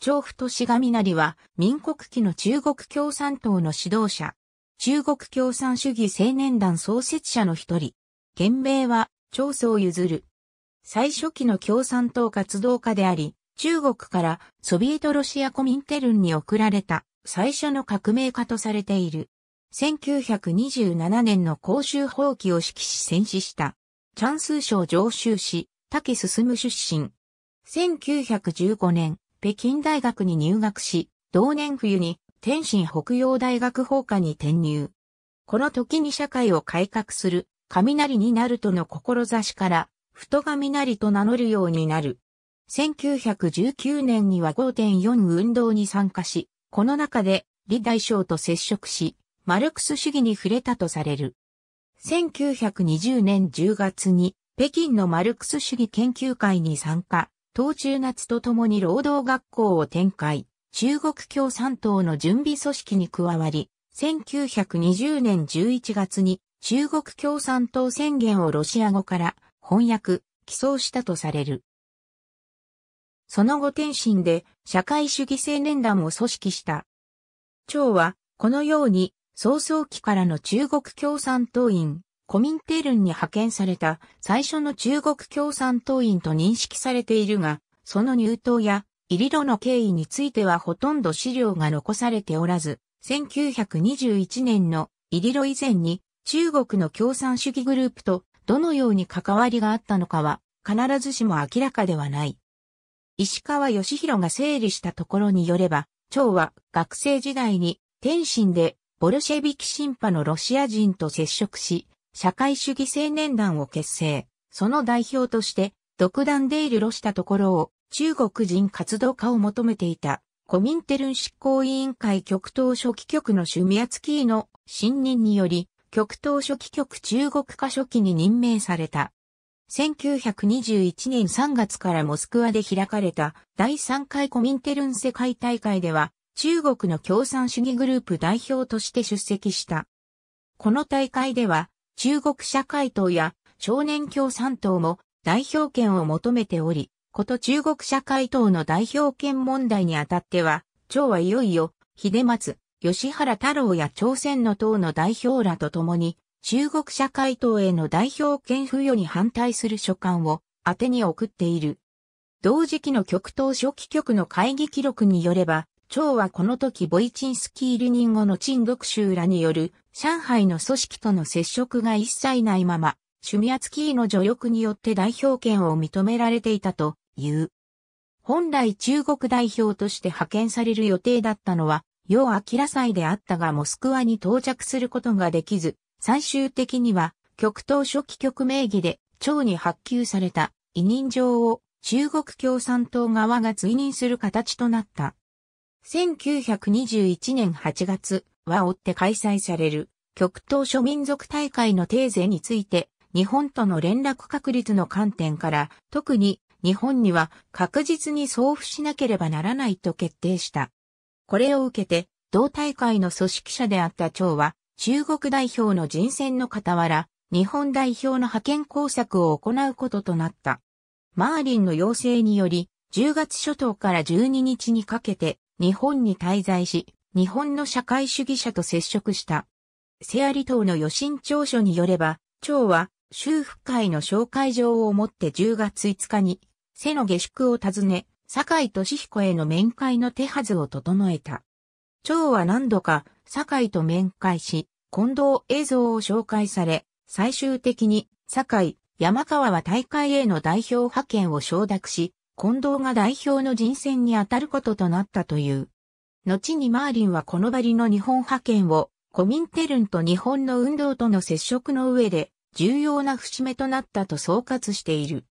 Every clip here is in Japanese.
張太志上成は民国期の中国共産党の指導者。中国共産主義青年団創設者の一人。県名は、長宗譲る。最初期の共産党活動家であり、中国からソビエトロシアコミンテルンに送られた最初の革命家とされている。1927年の公衆放棄を指揮し戦死した。チャンス省常習士、竹進出身。1915年、北京大学に入学し、同年冬に天津北洋大学法科に転入。この時に社会を改革する雷になるとの志から、太雷と名乗るようになる。1919年には5.4運動に参加し、この中で李大将と接触し、マルクス主義に触れたとされる。1920年10月に北京のマルクス主義研究会に参加。東中夏と共に労働学校を展開、中国共産党の準備組織に加わり、1920年11月に中国共産党宣言をロシア語から翻訳、寄贈したとされる。その後天津で社会主義青年団を組織した。張はこのように早々期からの中国共産党員、コミンテルンに派遣された最初の中国共産党員と認識されているが、その入党や入り路の経緯についてはほとんど資料が残されておらず、1921年の入り路以前に中国の共産主義グループとどのように関わりがあったのかは必ずしも明らかではない。石川義弘が整理したところによれば、蝶は学生時代に天津でボルシェビキシンパのロシア人と接触し、社会主義青年団を結成。その代表として、独断でいるロしたところを、中国人活動家を求めていた、コミンテルン執行委員会極東初期局のシュミアツキーの信任により、極東初期局中国化初期に任命された。1921年3月からモスクワで開かれた第3回コミンテルン世界大会では、中国の共産主義グループ代表として出席した。この大会では、中国社会党や少年共産党も代表権を求めており、こと中国社会党の代表権問題にあたっては、趙はいよいよ、秀松、吉原太郎や朝鮮の党の代表らと共に、中国社会党への代表権付与に反対する書簡を宛てに送っている。同時期の極東初期局の会議記録によれば、趙はこの時ボイチンスキールニン語の陳独州らによる上海の組織との接触が一切ないまま、シュミアツキーの助力によって代表権を認められていたという。本来中国代表として派遣される予定だったのは、楊明祭であったがモスクワに到着することができず、最終的には極東初期局名義で趙に発給された委任状を中国共産党側が追認する形となった。1921年8月は追って開催される極東諸民族大会のテーゼについて日本との連絡確率の観点から特に日本には確実に送付しなければならないと決定した。これを受けて同大会の組織者であった長は中国代表の人選の傍ら日本代表の派遣工作を行うこととなった。マーリンの要請により10月初頭から12日にかけて日本に滞在し、日本の社会主義者と接触した。セアリ島の予診調書によれば、長は修復会の紹介状を持って10月5日に、背の下宿を訪ね、坂井俊彦への面会の手はずを整えた。長は何度か坂井と面会し、近藤映像を紹介され、最終的に坂井、山川は大会への代表派遣を承諾し、近藤が代表の人選に当たることとなったという。後にマーリンはこのバリの日本派遣をコミンテルンと日本の運動との接触の上で重要な節目となったと総括している。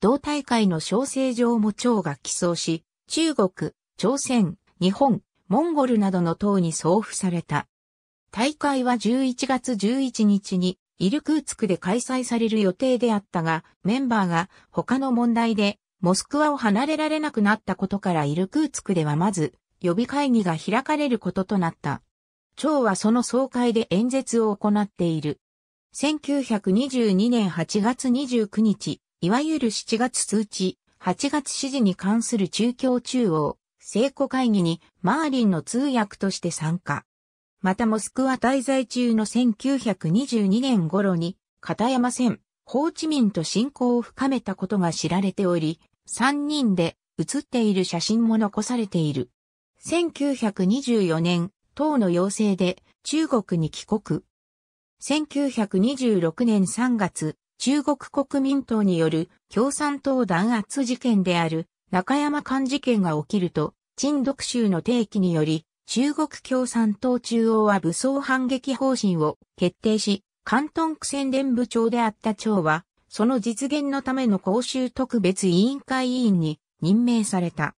同大会の小生状も長が寄贈し、中国、朝鮮、日本、モンゴルなどの党に送付された。大会は11月11日にイルクーツクで開催される予定であったが、メンバーが他の問題でモスクワを離れられなくなったことからイルクーツクではまず予備会議が開かれることとなった。長はその総会で演説を行っている。1922年8月29日、いわゆる7月通知、8月指示に関する中共中央、聖子会議にマーリンの通訳として参加。またモスクワ滞在中の1922年頃に片山線、ホーチミンと親交を深めたことが知られており、3人で写っている写真も残されている。1924年、党の要請で中国に帰国。1926年3月、中国国民党による共産党弾圧事件である中山間事件が起きると、陳独州の提起により、中国共産党中央は武装反撃方針を決定し、関東区宣伝部長であった長は、その実現のための公衆特別委員会委員に任命された。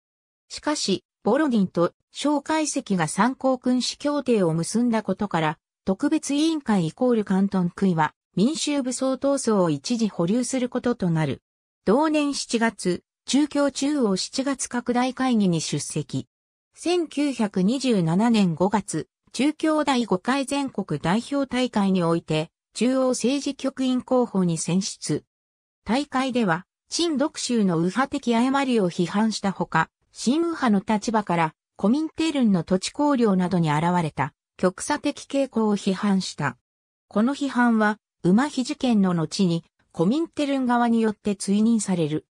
しかし、ボロディンと小解析が参考君主協定を結んだことから、特別委員会イコール関東区は民衆武装闘争を一時保留することとなる。同年7月、中京中央7月拡大会議に出席。1927年5月、中京第5回全国代表大会において、中央政治局員候補に選出。大会では、新独州の右派的誤りを批判したほか、新右派の立場から、コミンテルンの土地公領などに現れた、極左的傾向を批判した。この批判は、馬比事件の後に、コミンテルン側によって追認される。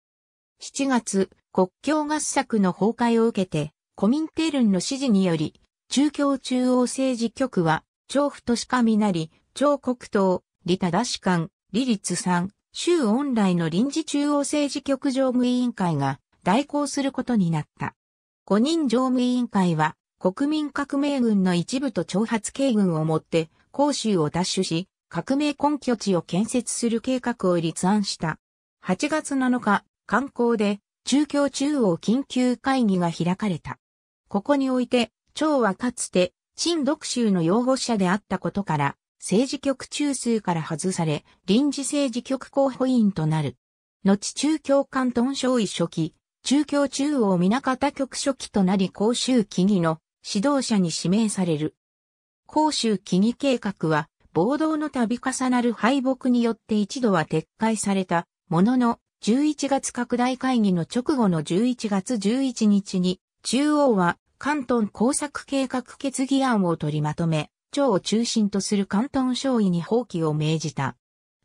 7月、国境合作の崩壊を受けて、コミンテルンの指示により、中京中央政治局は、超府都市化になり、超国党、李忠士官、李立さん、州恩来の臨時中央政治局常務委員会が代行することになった。5人常務委員会は、国民革命軍の一部と挑発警軍をもって、甲州を奪取し、革命根拠地を建設する計画を立案した。8月7日、観光で中京中央緊急会議が開かれた。ここにおいて、長はかつて、新独州の擁護者であったことから、政治局中枢から外され、臨時政治局候補員となる。後中京関東省委書記、中京中央南方局書記となり甲州記議の指導者に指名される。甲州記議計画は、暴動の度重なる敗北によって一度は撤回されたものの、11月拡大会議の直後の11月11日に、中央は関東工作計画決議案を取りまとめ、町を中心とする関東省委に放棄を命じた。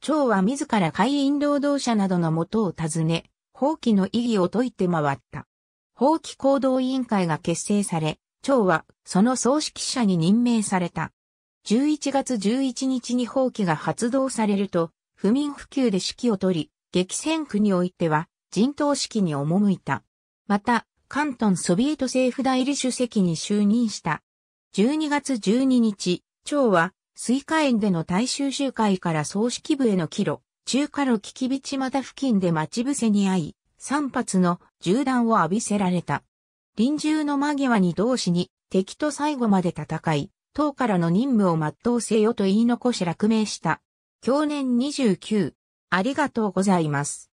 町は自ら会員労働者などの元を訪ね、放棄の意義を説いて回った。放棄行動委員会が結成され、町はその総指揮者に任命された。11月11日に放棄が発動されると、不眠不休で指揮を取り、激戦区においては陣頭指揮に赴いた。また、関東ソビエト政府代理主席に就任した。12月12日、町は、水火園での大衆集会から総指揮部への帰路、中華路キビチ股付近で待ち伏せに遭い、3発の銃弾を浴びせられた。臨終の間際に同志に敵と最後まで戦い、党からの任務を全うせよと言い残し落命した。去年29。ありがとうございます。